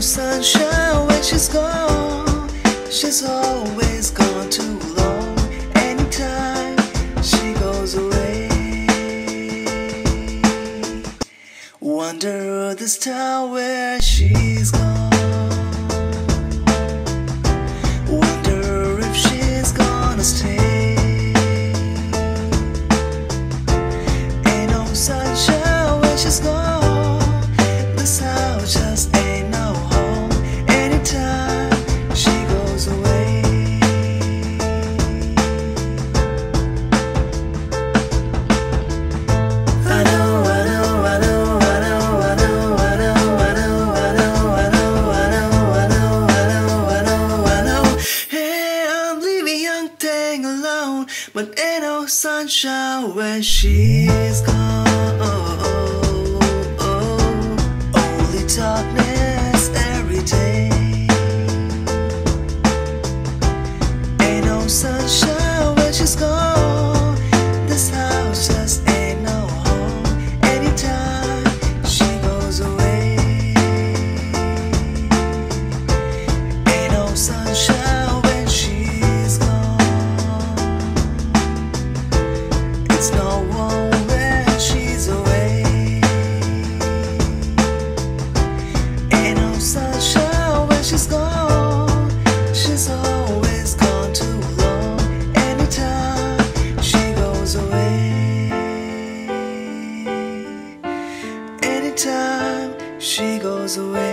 sunshine when she's gone. She's always gone too long. Anytime she goes away, wonder this time where she's gone. But ain't no sunshine when she's gone. away.